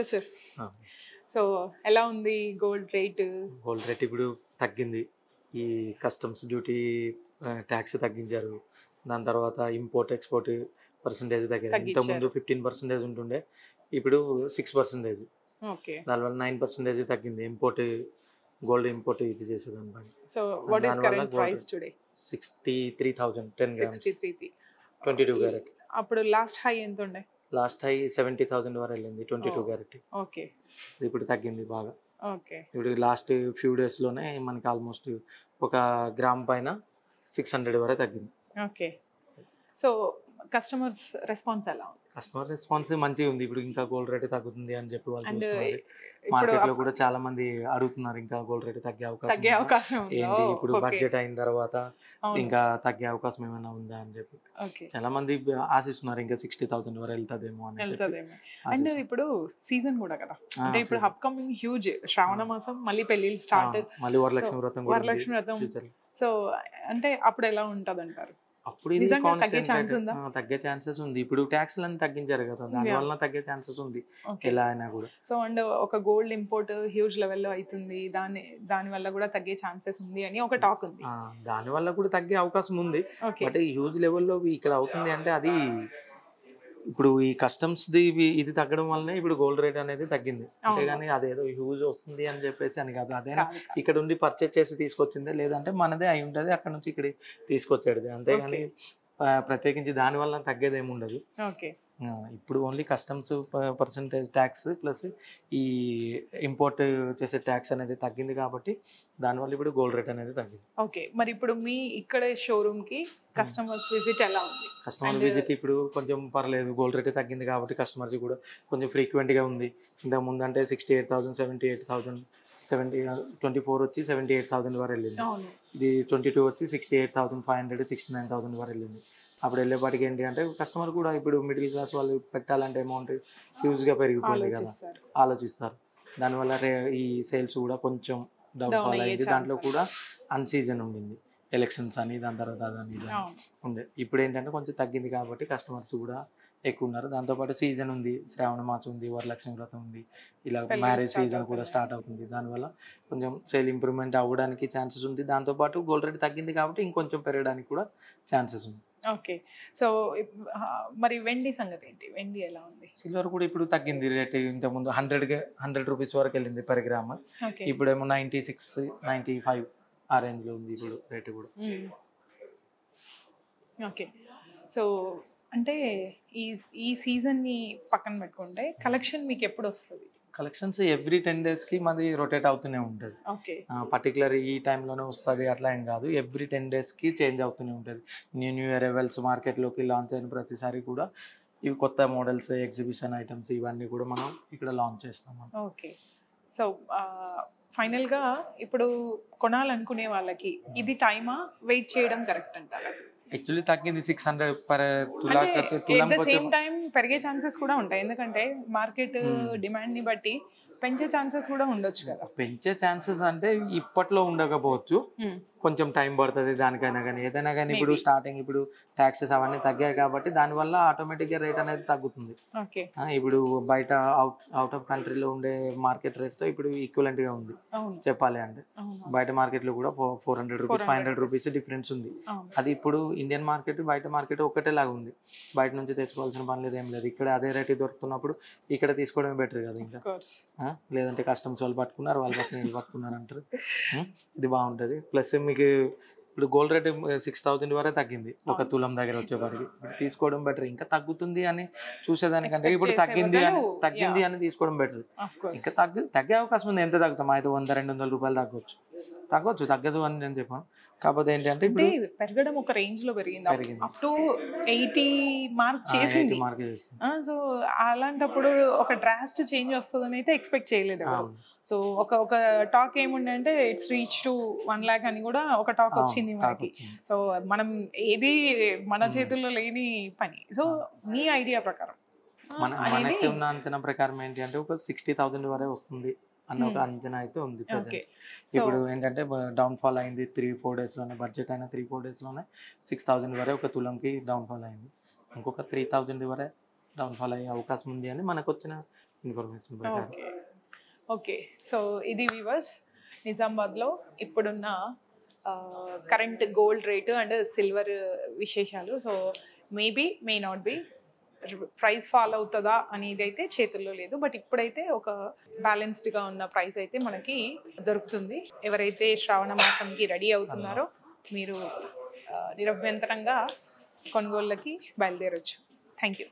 Sir. So ఎలా ఉంది gold rate? Gold rate ఇప్పుడు తగ్గింది. ఈ కస్టమ్స్ డ్యూటీ ట్యాక్స్ తగ్గించారు. దాని తర్వాత ఇంపోర్ట్ ఎక్స్పోర్ట్ పర్సంటేజ్ తగ్గింది. ఇంతకుముందు ఫిఫ్టీన్ పర్సెంటేజ్ ఉంటుండే. ఇప్పుడు సిక్స్ పర్సెంటేజ్. దానివల్ల నైన్ పర్సెంటేజ్ తగ్గింది. ఇంపోర్ట్ గోల్డ్ ఇంపోర్ట్ ఇది చేసేదానిపైన so what is current price today sixty three thousand ten grams. Carat. అప్పుడు లాస్ట్ హై ఎంత ఉండే? లాస్ట్ హై సెవెంటీ థౌసండ్ వరకు వెళ్ళింది ట్వంటీ టూ. Carrot okay. ఇప్పుడు తగ్గింది బాగా. ఓకే. ఇప్పుడు లాస్ట్ ఫ్యూ డేస్లోనే మనకి ఆల్మోస్ట్ ఒక గ్రామ్ పైన సిక్స్ హండ్రెడ్ వరకు తగ్గింది. ఓకే. సో కస్టమర్స్ రెస్పాన్స్ ఎలా ఉంది? కస్టమర్ రెస్పాన్స్ మంచిగా ఉంది ఇప్పుడు ఇంకా గోల్డ్ రేట్ తగ్గుతుంది అని చెప్పి వాళ్ళు మార్కెట్లో కూడా చాలా మంది అడుగుతున్నారు ఇంకా గోల్డ్ రేట్ తగ్గే అవకాశం తగ్గే? అవకాశం? ఏంటి ఇప్పుడు. బడ్జెట్ అయిన తర్వాత. ఇంకా తగ్గే అవకాశం ఏమైనా ఉందా అని చెప్పి చాలా మంది ఆశిస్తున్నారు ఇంకా సిక్స్టీ థౌసండ్ వరకు వెళ్తుందేమో అని అండ్. ఇప్పుడు సీజన్ కూడా కదా అంటే ఇప్పుడు season. అప్కమింగ్ హ్యూజ్ శ్రావణ మాసం మళ్ళీ పెళ్ళిళ్ళు స్టార్ట్ మళ్ళీ వరలక్ష్మి వ్రతం వరలక్ష్మి వ్రతం. సో అంటే అప్పుడు ఎలా ఉంటది అంటారు అప్పుడు ఇది తగ్గే ఛాన్సెస్ ఉంది. ఇప్పుడు ట్యాక్స్ లని తగ్గించారు కదా దాని Yeah. వల్ల తగ్గే ఛాన్సెస్ ఉంది. ఎలా అయినా కూడా. సో అండ్ ఒక గోల్డ్ ఇంపోర్ట్ హ్యూజ్ లెవెల్లో అవుతుంది దాని దాని వల్ల కూడా తగ్గే ఛాన్సెస్ ఉంది అని ఒక టాక్ ఉంది. దాని వల్ల కూడా తగ్గే అవకాశం ఉంది. బట్ హ్యూజ్ లెవెల్లో ఇక్కడ అవుతుంది అంటే అది ఇప్పుడు ఈ కస్టమ్స్ ది ఇది తగ్గడం వల్లనే ఇప్పుడు గోల్డ్ రేట్ అనేది తగ్గింది. అంతేగాని అదేదో హ్యూజ్ వస్తుంది అని చెప్పేసి అని కాదు. అదే కాదు, కాదు. ఇక్కడ ఉండి పర్చేస్ చేసి తీసుకొచ్చిందే? లేదంటే మనదే అయి ఉంటుంది అక్కడ నుంచి ఇక్కడ తీసుకొచ్చాడు అంతేగాని ప్రత్యేకించి దాని వల్ల తగ్గేది ఏమి ఉండదు. ఓకే. ఇప్పుడు only customs percentage tax plus ఈ ఇంపోర్ట్ చేసే ట్యాక్స్ అనేది తగ్గింది కాబట్టి దానివల్ల ఇప్పుడు గోల్డ్ రేట్ అనేది తగ్గింది. ఓకే మరి ఇప్పుడు మీ ఇక్కడ షోరూమ్కి కస్టమర్స్ విజిట్ ఎలా ఉంది? కస్టమర్ విజిట్ ఇప్పుడు కొంచెం పర్లేదు గోల్డ్ రేట్ తగ్గింది కాబట్టి కస్టమర్స్ కూడా కొంచెం ఫ్రీక్వెంట్గా ఉంది. ఇంతకు ముందు అంటే sixty eight thousand seventy eight thousand seventy twenty four వచ్చి సెవెంటీ ఎయిట్ థౌసండ్ వరకు వెళ్ళింది. ఇది ట్వంటీ టూ వచ్చి sixty eight thousand five hundred sixty nine thousand వరకు వెళ్ళింది. అప్పుడు వెళ్ళేపాటికి ఏంటి అంటే కస్టమర్ కూడా ఇప్పుడు మిడిల్ క్లాస్ వాళ్ళు పెట్టాలంటే అమౌంట్ హ్యూజ్గా పెరిగిపోయింది కదా. ఆలోచిస్తారు. దానివల్ల రే ఈ సేల్స్ కూడా కొంచెం డౌన్ Down ఫాల్ అయ్యే అయింది దాంట్లో. కూడా అన్సీజన్ ఉండింది. ఎలక్షన్స్ అని దాని తర్వాత అదని ఉండే. ఇప్పుడు ఏంటంటే కొంచెం తగ్గింది కాబట్టి కస్టమర్స్ కూడా ఎక్కువ ఉన్నారు. దాంతోపాటు సీజన్ ఉంది. శ్రావణ మాసం ఉంది వరలక్ష్మి వ్రతం ఉంది. ఇలా మ్యారేజ్ సీజన్ కూడా. స్టార్ట్ అవుతుంది. దానివల్ల కొంచెం సేల్ ఇంప్రూవ్మెంట్ అవ్వడానికి ఛాన్సెస్ ఉంది. దాంతోపాటు గోల్డ్ రేట్ తగ్గింది కాబట్టి ఇంకొంచెం పెరగడానికి కూడా ఛాన్సెస్ ఉంది. ఓకే. సో మరి వెండి సంగతి ఏంటి వెండి ఎలా ఉంది? సిల్వర్ కూడా ఇప్పుడు తగ్గింది రేట్ ఇంతకుముందు హండ్రెడ్ హండ్రెడ్ రూపీస్ వరకు వెళ్ళింది పర్ గ్రామ్. ఇప్పుడేమో నైంటీ సిక్స్ నైంటీ ఫైవ్ ఆ రేంజ్లో ఉంది ఇప్పుడు రేట్ కూడా. ఓకే. సో అంటే ఈ ఈ సీజన్ని పక్కన పెట్టుకుంటే కలెక్షన్ మీకు ఎప్పుడు వస్తుంది? కలెక్షన్స్ ఎవ్రీ టెన్ డేస్కి మాది రొటేట్ అవుతూనే ఉంటుంది. ఓకే. పర్టికులర్ ఈ టైంలోనే వస్తుంది అట్లా ఏం కాదు. ఎవ్రీ టెన్ డేస్కి చేంజ్ అవుతూనే ఉంటుంది. న్యూ న్యూ అరైవల్స్ మార్కెట్లోకి లాంచ్ అయిన ప్రతిసారి కూడా ఇవి కొత్త మోడల్స్ ఎగ్జిబిషన్ ఐటమ్స్ ఇవన్నీ కూడా మనం ఇక్కడ లాంచ్ చేస్తాం ఓకే. సో ఫైనల్గా ఇప్పుడు కొనాలనుకునే వాళ్ళకి ఇది టైమా వెయిట్ చేయడం కరెక్ట్ అంటారా? యాక్చువల్లీ తగ్గింది సిక్స్ హండ్రెడ్ పర్ తులంకి సేమ్ టైం పెరిగే ఛాన్సెస్ కూడా ఉంటాయి ఎందుకంటే మార్కెట్ Hmm. డిమాండ్ని బట్టి పెంచే ఛాన్సెస్ కూడా ఉండొచ్చు కదా పెంచే ఛాన్సెస్ అంటే ఇప్పట్లో ఉండకపోవచ్చు Hmm. కొంచెం టైం పడుతుంది దానికైనా కానీ. ఏదైనా కానీ ఇప్పుడు. స్టార్టింగ్ ఇప్పుడు ట్యాక్సెస్ అవన్నీ తగ్గాయి కాబట్టి దానివల్ల ఆటోమేటిక్గా రేట్ అనేది తగ్గుతుంది. ఇప్పుడు బయట అవుట్ అవుట్ ఆఫ్ కంట్రీలో ఉండే మార్కెట్ రేట్తో ఇప్పుడు ఈక్వలెంట్గా ఉంది. చెప్పాలి అంటే. బయట మార్కెట్లో కూడా four hundred rupees 400 five hundred rupees difference ఉంది. అది ఇప్పుడు ఇండియన్ మార్కెట్ బయట మార్కెట్ ఒకటేలాగా ఉంది. బయట నుంచి తెచ్చుకోవాల్సిన పని లేదు ఏం లేదు. ఇక్కడ అదే రేట్ దొరుకుతున్నప్పుడు ఇక్కడ తీసుకోవడమే బెటర్ కదా ఇంకా. లేదంటే కస్టమ్స్ వాళ్ళు పట్టుకున్నారు వాళ్ళు పట్టుకుని వీళ్ళు పట్టుకున్నారు అంటారు. ఇది బాగుంటుంది. ప్లస్ మీకు ఇప్పుడు గోల్డ్ రేట్ సిక్స్ థౌసండ్ వరకు తగ్గింది. ఒక. తులం దగ్గర వచ్చేవాడికి. ఇప్పుడు తీసుకోవడం బెటర్ ఇంకా తగ్గుతుంది అని చూసేదానికంటే ఇప్పుడు తగ్గింది అని తగ్గింది. అని తీసుకోవడం బెటర్ ఇంకా తగ్గ తగ్గే అవకాశం ఉంది. ఎంత తగ్గుతాం? అయితే వంద రెండు వందల రూపాయలు తగ్గొచ్చు. తగ్గొచ్చు తగ్గదు అని నేను చెప్పాను. కాకపోతే ఏంటంటే ఇప్పుడు పెరగడం ఒక రేంజ్లో పెరిగింది. అప్ టు ఎయిటీ మార్క్ చేసింది. సో అలాంటప్పుడు ఒక డ్రాస్ట్ చేంజ్ వస్తుందని అయితే ఎక్స్పెక్ట్ చేయలేదు. సో ఒక ఒక టాక్ ఏముండే అంటే it's reach to one lakh అని కూడా ఒక టాక్ వచ్చింది మనకి. సో మనం ఏది మన. చేతుల్లో లేని పని. సో మీ ఐడియా ప్రకారం. మన మనకి ఉన్న అంచనా ప్రకారం ఏంటి అంటే ఒక సిక్స్టీ థౌసండ్ వరే వస్తుంది. అన్న ఒక. అంచనా అయితే ఉంది ఇప్పుడు ఏంటంటే డౌన్ ఫాల్ అయింది త్రీ ఫోర్ డేస్లోనే బడ్జెట్ అయిన త్రీ ఫోర్ డేస్లోనే సిక్స్ థౌజండ్ వరే ఒక తులంకి డౌన్ ఫాల్ అయింది. ఇంకొక త్రీ థౌజండ్ వరే డౌన్ ఫాల్ అయ్యే అవకాశం ఉంది అని మనకు వచ్చిన ఇన్ఫర్మేషన్ ప్రకారం. ఓకే. సో ఇది వివర్స్ నిజామాబాద్లో ఇప్పుడున్న current gold rate and silver విశేషాలు. So maybe may not be price fall అవుతుందా అనేది అయితే చేతుల్లో లేదు. బట్ ఇప్పుడైతే ఒక బ్యాలెన్స్డ్గా ఉన్న ప్రైస్ అయితే మనకి దొరుకుతుంది. ఎవరైతే శ్రావణ మాసంకి రెడీ అవుతున్నారో మీరు నిరభ్యంతరంగా కొనుగోళ్ళకి బయలుదేరొచ్చు. Thank you.